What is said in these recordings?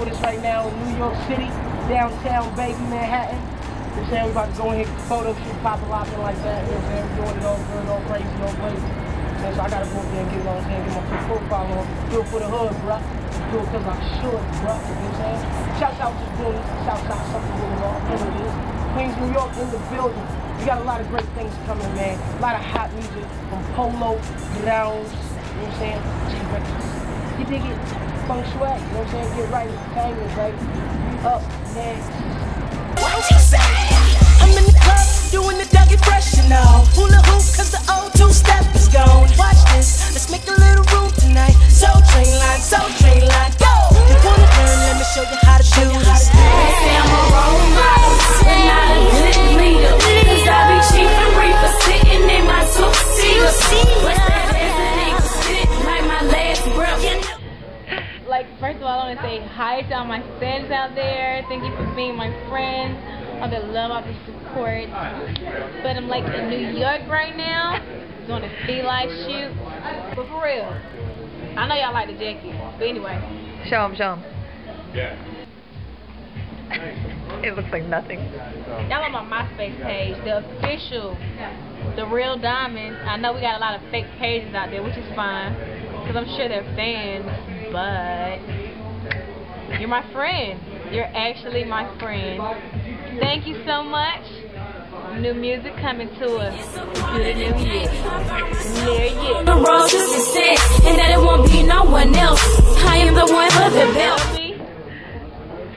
with us right now in New York City, downtown, baby, Manhattan. You saying? We about to go in here, photo shoot, pop a locking like that. You know what I'm saying? We're doing it all good, all crazy, all crazy. And so I gotta go up there and get, you know what get my profile on. Do it for the hood, bruh. Do it because I'm sure, bruh. You know what I'm saying? Shouts out to Goonies, shouts out something going on. You know it is. Queens, New York in the building. We got a lot of great things coming, man. A lot of hot music from Polo, Browns, you know what I'm saying? J Records. You dig it? You know what I'm saying? Get right, baby. We up next. I'm in the club doing the first of all, I want to say hi to all my fans out there. Thank you for being my friends, all the love, all the support. But I'm like in New York right now, doing a FILA shoot. But for real, I know y'all like the jacket, but anyway, Show him, show him. It looks like nothing. y'all on my MySpace page, the official, the real diamond. I know we got a lot of fake pages out there, which is fine, because I'm sure they're fans. But you're my friend. You're actually my friend. Thank you so much. New music coming to us through the new year. New year. The road to success, and that it won't be no one else. I am the one belt. me.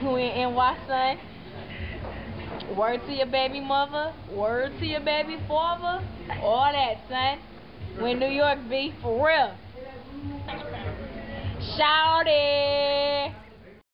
Who in NY, son? Word to your baby mother. Word to your baby father. All that, son. When New York be for real. It.